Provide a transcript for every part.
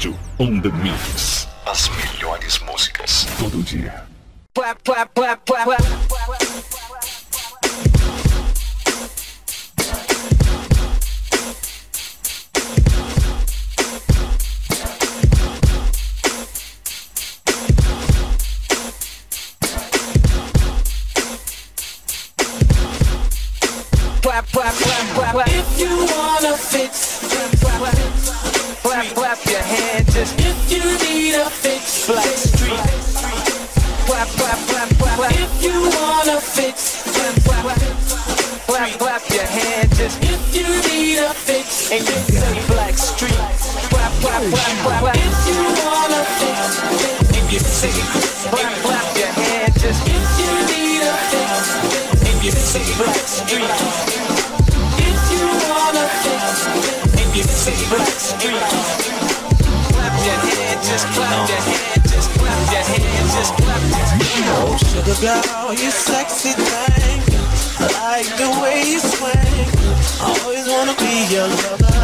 Rádio On The Mix. As melhores músicas. Todo dia. Clap, clap, clap, fix, clap. If you wanna fix, clap, clap, your hands. Just if you need a fix, and you say Blackstreet. Clap, clap, clap, clap. If you wanna fix, and you say clap, clap your. Just if you need a fix, and you say Black Street and you say Blackstreet. Clap your just clap your hands, just clap your hands. Oh, sugar girl, you sexy thing. I like the way you swing. I always wanna be your lover.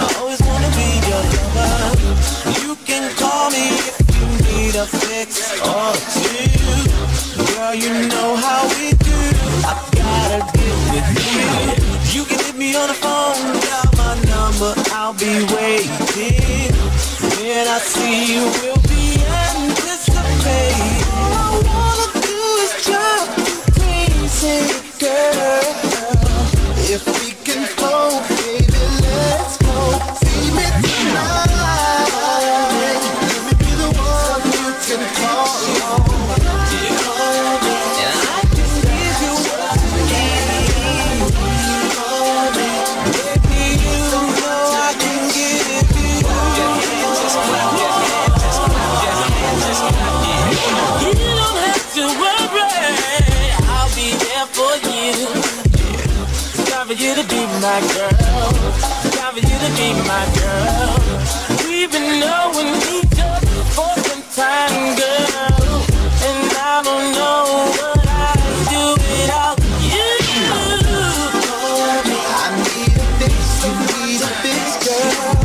I always wanna be your lover. You can call me if you need a fix or two. Girl, you know how we do. I gotta get with you. You can hit me on the phone, dial my number, I'll be waiting. When I see you, we'll be anticipating. All girl.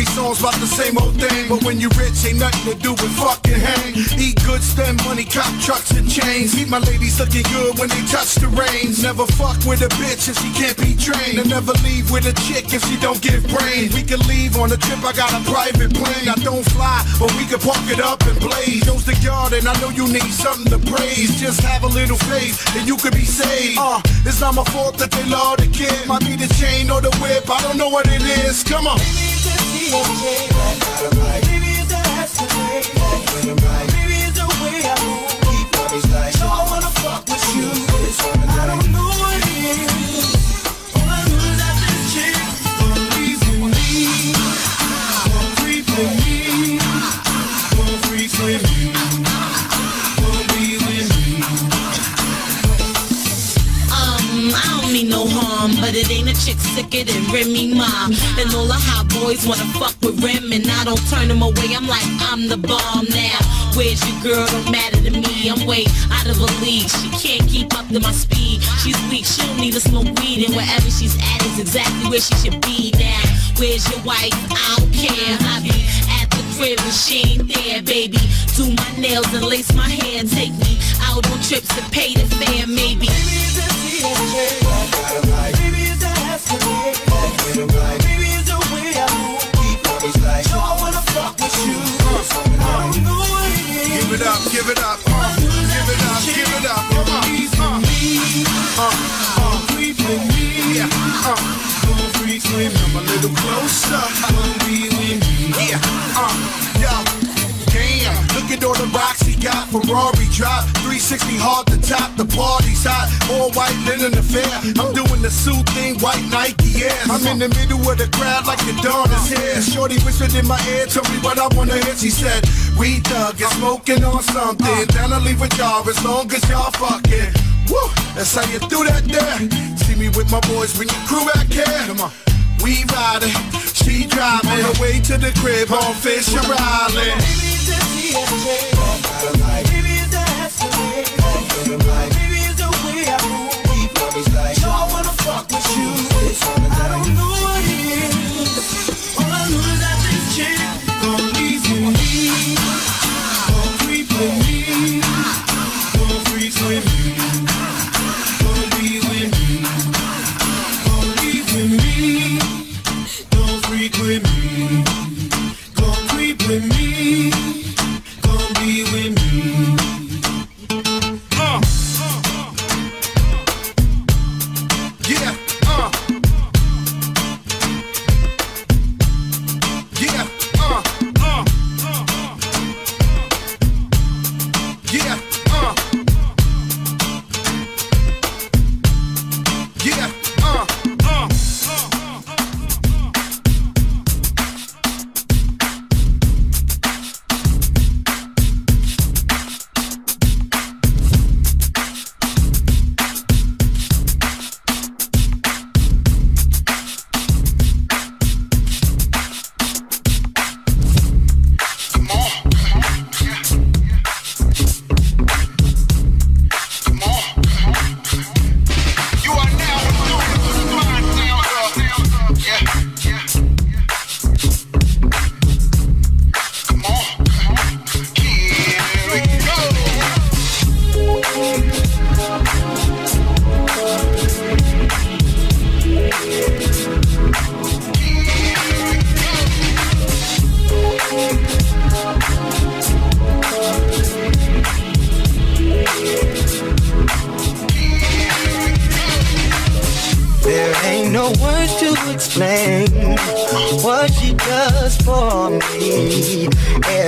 Every song's about the same old thing, but when you rich, ain't nothing to do with fucking hang. Eat good, spend money, cop trucks and chains. Keep my ladies looking good when they touch the reins. Never fuck with a bitch if she can't be trained. And never leave with a chick if she don't give brains. We can leave on a trip, I got a private plane. I don't fly, but we can park it up and blaze. Joe's the yard, and I know you need something to praise. Just have a little faith, and you could be saved. Uh, it's not my fault that they love the kid. Might be the chain or the whip, I don't know what it is. Come on. Um, boys wanna fuck with Rem, and I don't turn them away. I'm like, I'm the bomb now. Where's your girl? Don't matter to me. I'm way out of a league. She can't keep up to my speed. She's weak. She don't need to smoke weed, and wherever she's at is exactly where she should be now. Where's your wife? I don't care. I be at the crib and she ain't there, baby. Do my nails and lace my hair. Take me out on trips to pay the fare, maybe. It up, give it up, uh, give it up, give it up, come on, uh, uh, uh, yeah, uh, come a little closer, yeah, uh, at all the rocks he got, Ferrari drive, 360 hard to top, the party's hot, all white linen affair, I'm doing the suit thing, white Nike Air, I'm in the middle of the crowd like the dawn is here, shorty whispered in my ear, told me what I wanna hear, she said, we thug and smoking on something, uh. down to leave with y'all as long as y'all fucking, woo, that's how you do that there, see me with my boys, bring your crew back here, come on. We riding, she driving, on her way to the crib on Fisher Island. Don't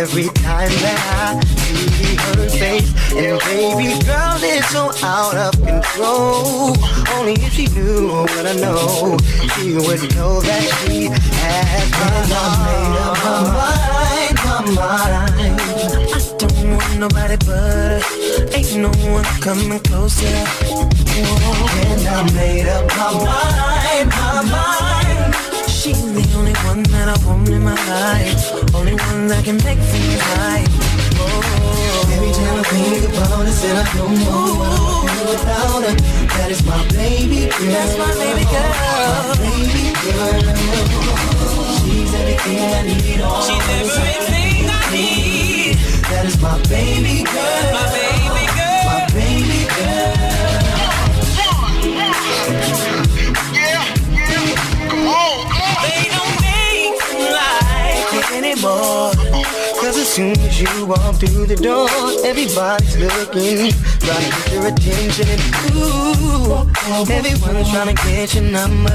Every time that I see her face, and baby girl, it's so out of control. Only if she knew what I know, she would know that she has made up her mind, her mind. I don't want nobody but her. Ain't no one coming closer. And I made up my mind, my mind. She's the only one that I want in my life. Only one that can make things right. Oh. Every time I think about it, said I don't know what I would do without her. That is my baby girl. That's my baby girl. My baby girl. She's everything I need. She's everything I need. That is my baby girl. My baby anymore. Cause as soon as you walk through the door, everybody's looking, trying to get your attention. And ooh, everyone's trying to get your number.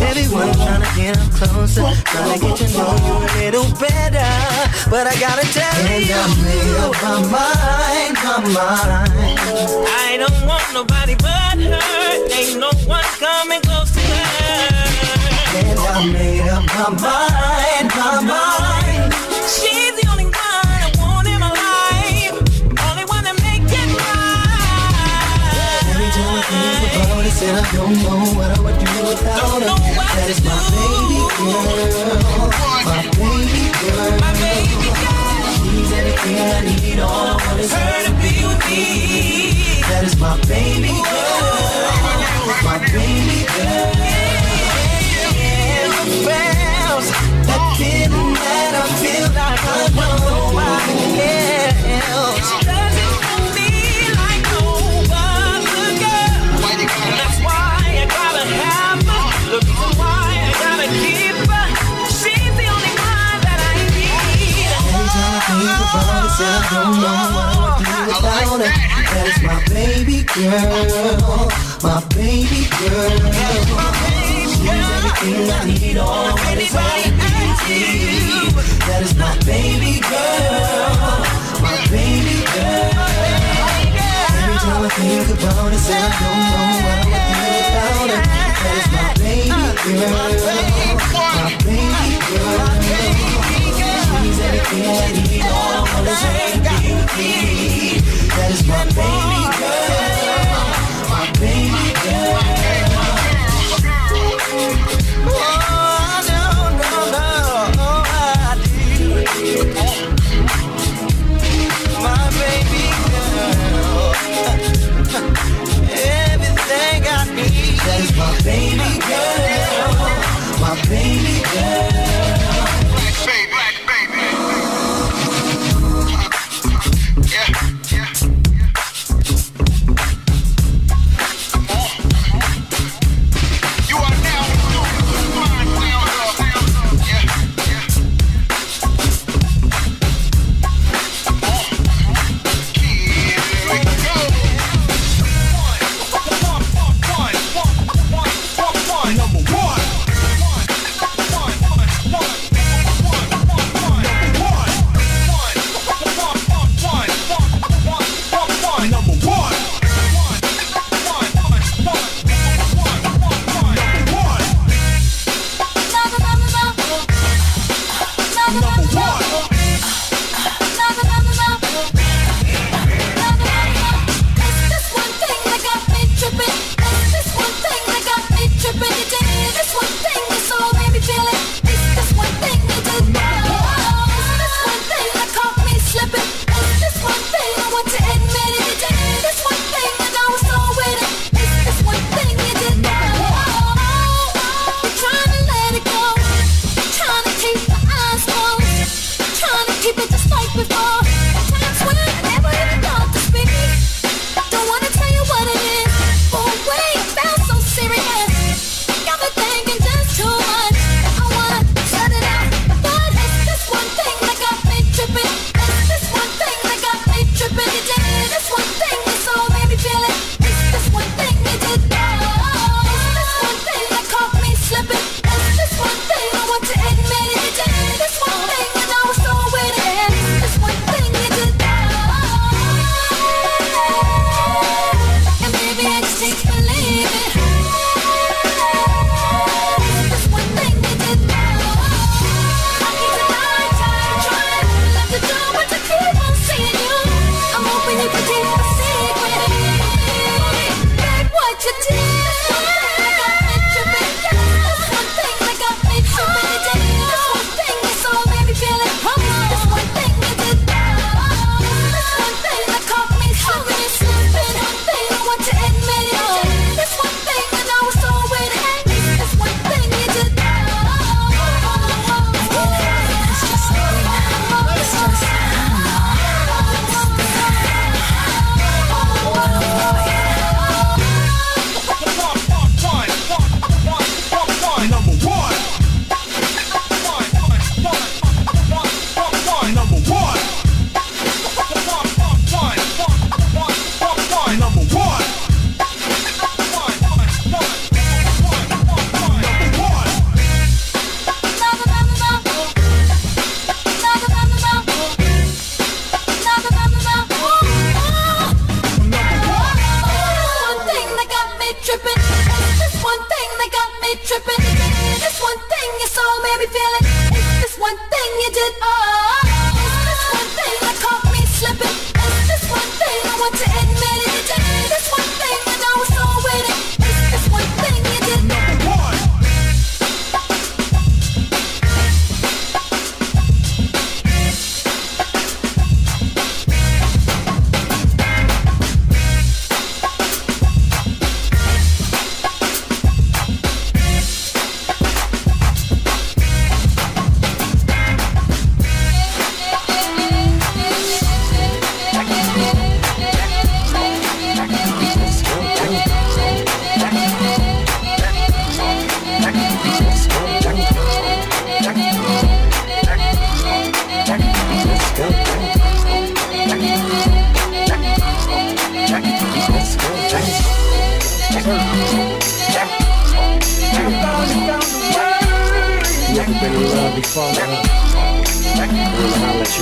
Everyone's trying to get up closer, trying to get to know you a little better. But I gotta tell and you, I made up my mind, my mind. I don't want nobody but her. Ain't no one coming close to her. And I made up my mind, my mind. Said I don't know what I would do without her. That is my baby girl, my baby girl. My baby girl. She's everything I need, all I want is Her to be with me. That is my baby girl, my baby girl. That feeling that I feel like I know nobody else. Say I don't know I do without her. That is my baby girl, my baby girl. She's everything I need, all I want is her. That is my baby girl, my baby girl. Time I think about it, I don't know what I would do without her. That is my baby girl, my baby girl. She's everything I need, all I want is her to me. That is my baby girl, my baby girl,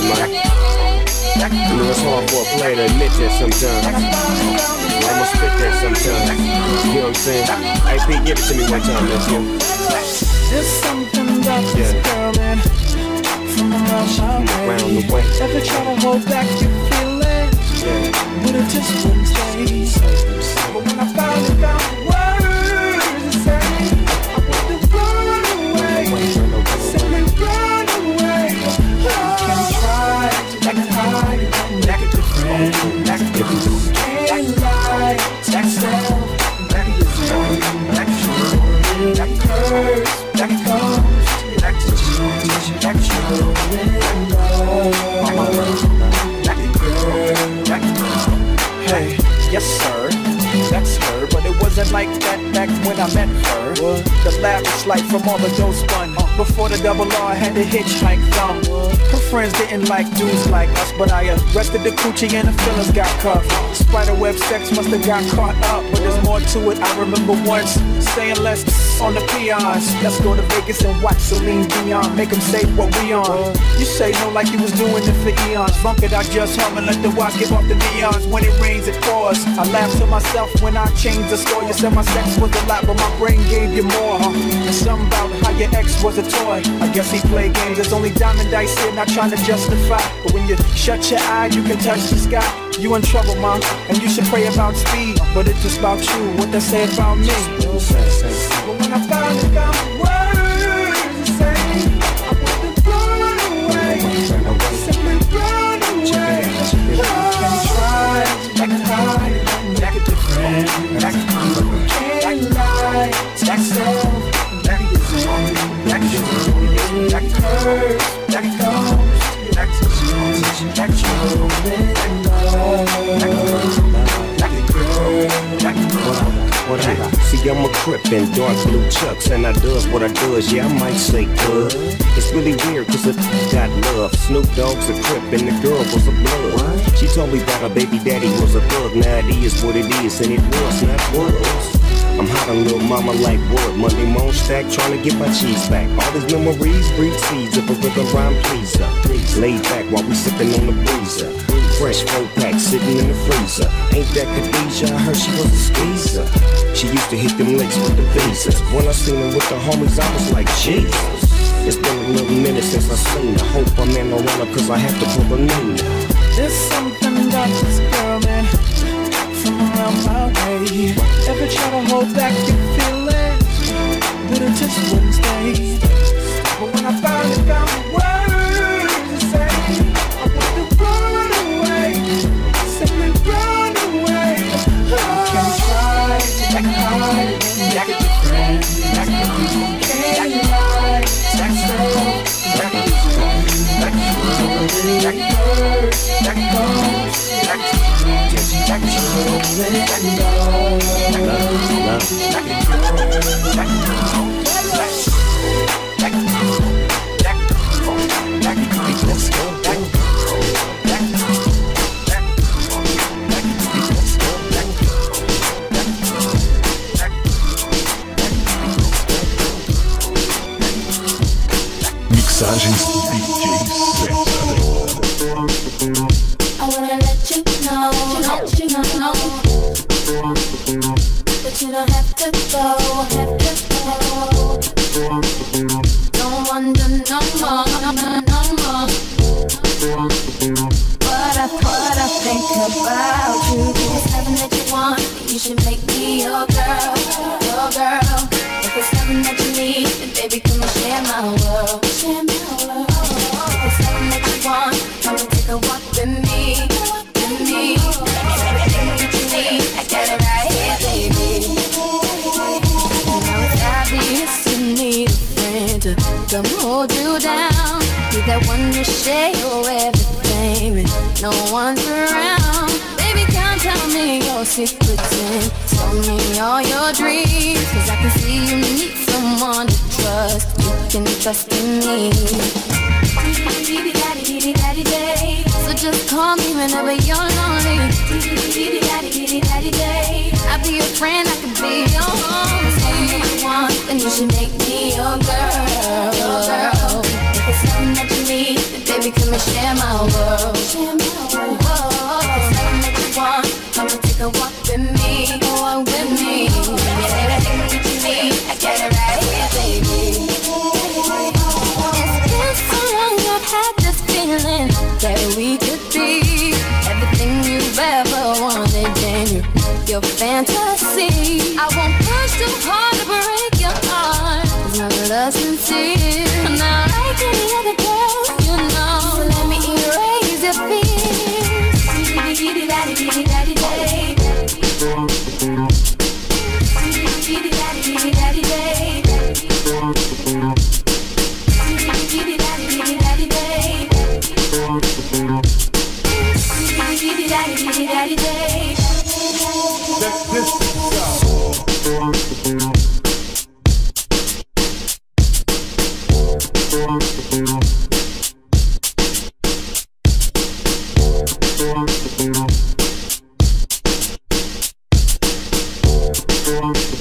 man. You know it's hard for a player to admit that sometimes. I'ma spit that sometimes. You know what I'm saying? Hey, Pete, give it to me one time, let's go. There's something about this Yeah. girl, man. From around my Around way. the way. Ever try to hold back your feelings, Yeah. but it just wouldn't stay. But when I finally found the words like that back when I met her. The lavish life from all the dough spun. Before the double R, I had to hitchhike down. Her friends didn't like dudes like us, but I arrested the coochie and the fellas got cuffed. Spiderweb sex must have got caught up, but there's more to it. I remember once saying let's on the peons. Let's go to Vegas and watch Celine Dion. Make them say what we on. You say no like you was doing it for eons. Bunk it, I just hum and let the watch give off the neons. When it rains, it pours. I laugh to myself when I change the score. Said my sex was a lot, but my brain gave you more. And something about how your ex was a toy. I guess he played games. It's only diamond dice here, not trying to justify. But when you shut your eye, you can touch the sky. You in trouble, mom, and you should pray about speed. But it's just about you, what they say about me. But when I finally found I'm a crip in dark blue chucks, and I does what I does. Yeah, I might say good. It's really weird, cause it got love. Snoop Dogg's a crip, and the girl was a blood. She told me that her baby daddy was a thug. Now it is what it is, and it was not was. I'm hot on little mama like wood. Monday morning stack, trying to get my cheese back. All these memories breed seeds of a rhythm rhyme pleaser. Laid back while we sipping on the breezer. Fresh four pack sitting in the freezer. Ain't that Khadijah? I heard she was a skeezer. She used to hit them licks with the visas. When I seen her with the homies, I was like, Jesus. It's been a little minute since I seen her. Hope I'm in the runner, cause I have to pull a Nina. There's something about this girl, man, from around my way. Ever try to hold back your feelings, but it just wouldn't stay. But when I finally found the words mensagens. Come hold you down. Be that one to share your everything when no one's around. Baby, come tell me your secrets and tell me all your dreams. Cause I can see you need someone to trust. You can trust in me. So just call me whenever you're lonely. I'll be your friend, I can be your home. Something you want, then you should make me your girl. Your girl. If it's something that you need, baby, come and share my world. Share my world. If it's something that you want, come and take a walk with me. Walk with me. Yeah, everything that you need, I got it right here, baby. It's been so long I've had this feeling that we could be everything you've ever wanted and you, your fantasy.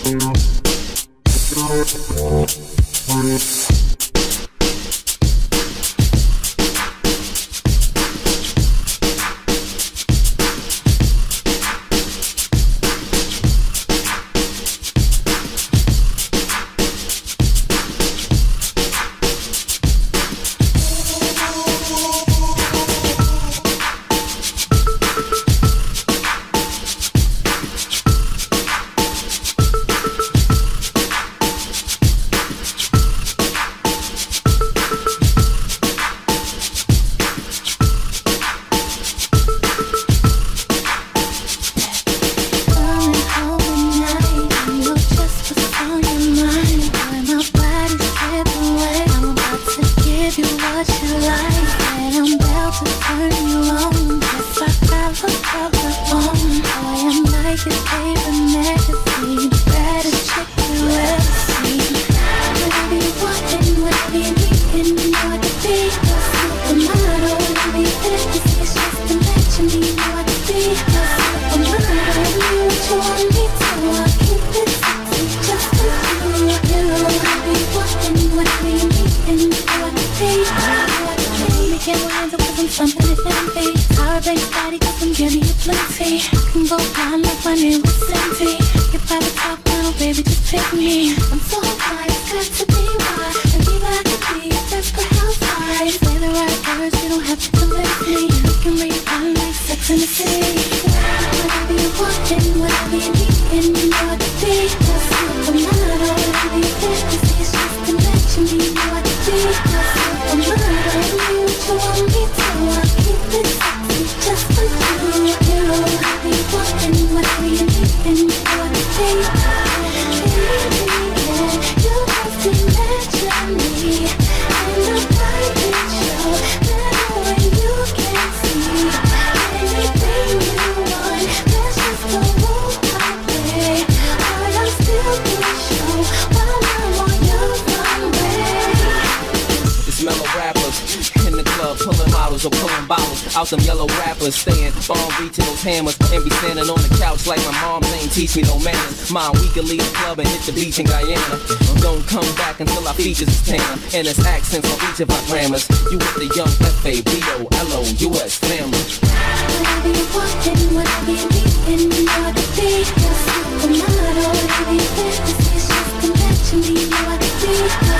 Thank you. It's rappers staying bomb reaching those hammers and be standing on the couch like my mom ain't teach me no manners. Mom, we can leave the club and hit the beach in Guyana. Don't come back until our features is and it's accents on each of our grammars. You with the young F A B O L O U S family. Whatever you and whatever you you know. You're supermodel. baby, fantasy is just to me. Now I can be